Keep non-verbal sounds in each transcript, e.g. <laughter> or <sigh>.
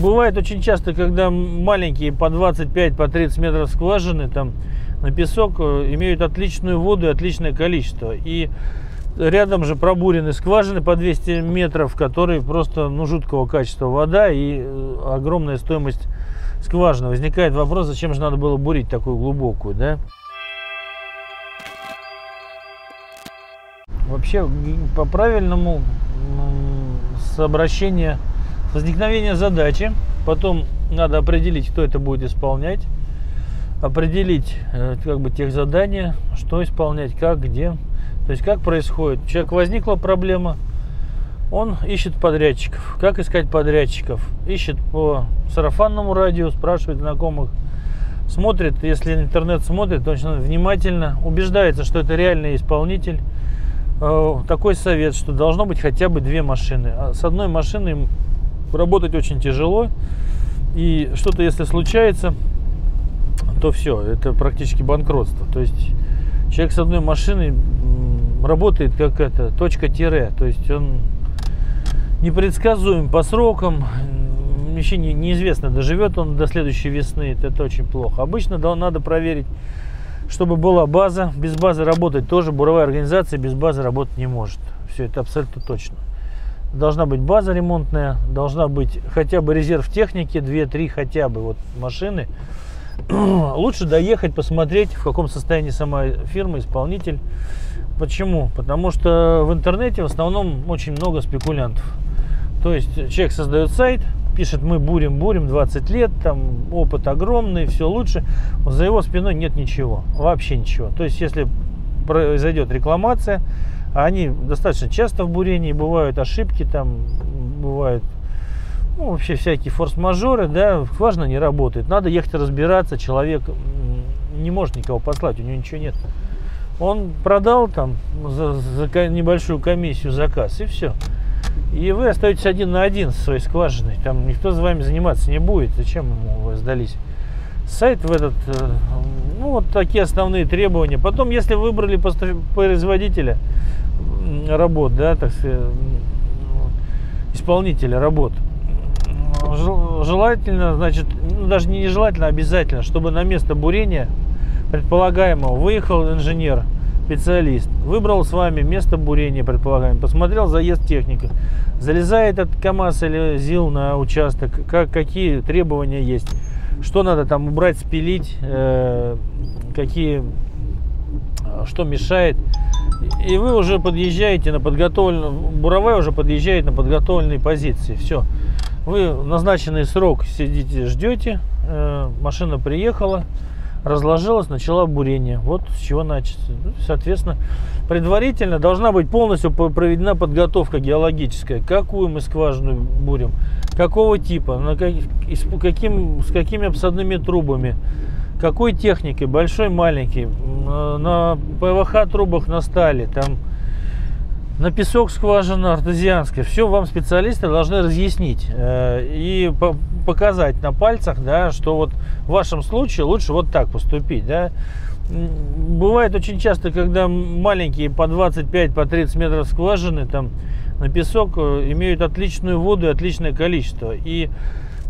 Бывает очень часто, когда маленькие по 25, по 30 метров скважины там на песок э, имеют отличную воду и отличное количество. И рядом же пробурены скважины по 200 метров, которые просто ну, жуткого качества вода и э, огромная стоимость скважины. Возникает вопрос, зачем же надо было бурить такую глубокую, да? Вообще, по правильному возникновения задачи, потом надо определить, кто это будет исполнять, определить э, как бы тех задания, что исполнять, как, где. То есть как происходит. У возникла проблема, он ищет подрядчиков. Как искать подрядчиков? Ищет по сарафанному радио, спрашивает знакомых, смотрит, если интернет смотрит, то очень внимательно убеждается, что это реальный исполнитель. Э, такой совет, что должно быть хотя бы две машины. А с одной машиной работать очень тяжело. И что-то если случается, то все, это практически банкротство. То есть человек с одной машиной работает как это, точка тире. То есть он непредсказуем по срокам, еще не, неизвестно, доживет он до следующей весны, это очень плохо. Обычно да, надо проверить, чтобы была база. Без базы работать тоже буровая организация без базы работать не может. Все это абсолютно точно. Должна быть база ремонтная, должна быть хотя бы резерв техники, 2-3 хотя бы вот машины. <clears throat> Лучше доехать, посмотреть, в каком состоянии сама фирма, исполнитель. Почему? Потому что в интернете в основном очень много спекулянтов. То есть человек создает сайт, пишет, мы бурим, бурим 20 лет, там опыт огромный, все лучше. За его спиной нет ничего, вообще ничего. То есть если произойдет рекламация, они достаточно часто в бурении, бывают ошибки, там бывают ну, вообще всякие форс-мажоры, да, важно не работает. Надо ехать разбираться, человек не может никого послать, у него ничего нет. Он продал там за, за небольшую комиссию заказ, и все. И вы остаетесь один на один со своей скважиной. Там никто за вами заниматься не будет. Зачем ему вы сдались? Сайт в этот, э, ну вот такие основные требования. Потом, если выбрали производителя, работ, да, так сказать, исполнителя работ. Желательно, значит, ну, даже не нежелательно, а обязательно, чтобы на место бурения предполагаемого выехал инженер, специалист, выбрал с вами место бурения предполагаемого, посмотрел заезд техника, залезает этот КАМАЗ или ЗИЛ на участок, как, какие требования есть, что надо там убрать, спилить, э, какие, что мешает, и вы уже подъезжаете на подготовленную, буровая уже подъезжает на подготовленные позиции. Все. Вы в назначенный срок сидите, ждете, э, машина приехала, разложилась, начала бурение. Вот с чего начать. Ну, соответственно, предварительно должна быть полностью проведена подготовка геологическая. Какую мы скважину бурим, какого типа, на как, каким, с какими обсадными трубами, какой техникой, большой, маленький, на ПВХ трубах на стали, там на песок скважина артезианская. Все вам специалисты должны разъяснить э, и показать на пальцах, да, что вот в вашем случае лучше вот так поступить. Да. Бывает очень часто, когда маленькие по 25, по 30 метров скважины там на песок э, имеют отличную воду и отличное количество. И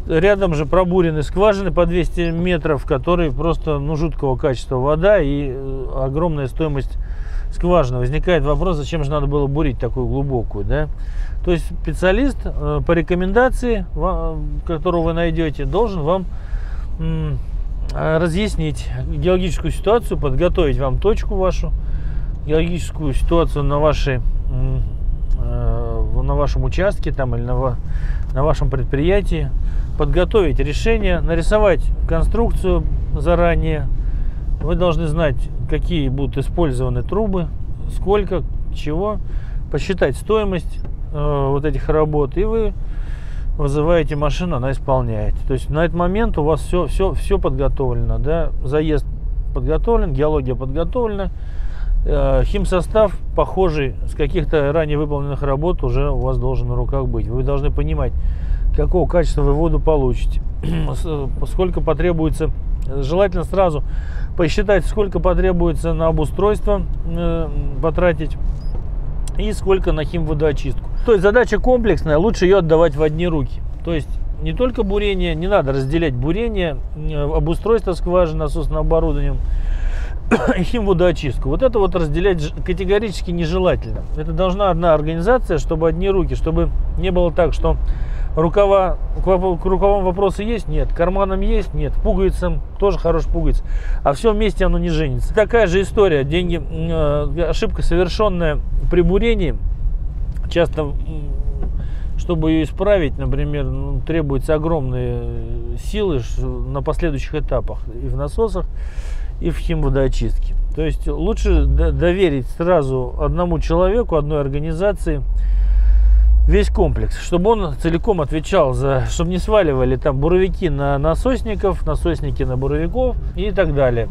Рядом же пробурены скважины по 200 метров, которые просто ну, жуткого качества вода и э, огромная стоимость скважины. Возникает вопрос, зачем же надо было бурить такую глубокую. Да? То есть специалист э, по рекомендации, которую вы найдете, должен вам разъяснить геологическую ситуацию, подготовить вам точку вашу, геологическую ситуацию на вашей э, на вашем участке там, или на, на вашем предприятии, подготовить решение, нарисовать конструкцию заранее. Вы должны знать, какие будут использованы трубы, сколько, чего, посчитать стоимость э, вот этих работ, и вы вызываете машину, она исполняет. То есть на этот момент у вас все, все, все подготовлено, да, заезд подготовлен, геология подготовлена, химсостав похожий с каких-то ранее выполненных работ уже у вас должен на руках быть. Вы должны понимать, какого качества вы воду получите, <clears throat> сколько потребуется, желательно сразу посчитать, сколько потребуется на обустройство э, потратить и сколько на химводоочистку. То есть задача комплексная, лучше ее отдавать в одни руки. То есть не только бурение, не надо разделять бурение, э, обустройство скважин насосным оборудованием <coughs> химводоочистку. Вот это вот разделять категорически нежелательно. Это должна одна организация, чтобы одни руки, чтобы не было так, что рукава, к рукавам вопросы есть? Нет. Карманам есть? Нет. Пуговицам тоже хорош пуговиц. А все вместе оно не женится. Такая же история. Деньги, э, ошибка совершенная при бурении. Часто чтобы ее исправить, например, ну, требуются огромные силы на последующих этапах и в насосах, и в химводоочистке. То есть лучше доверить сразу одному человеку, одной организации весь комплекс, чтобы он целиком отвечал за, чтобы не сваливали там буровики на насосников, насосники на буровиков и так далее.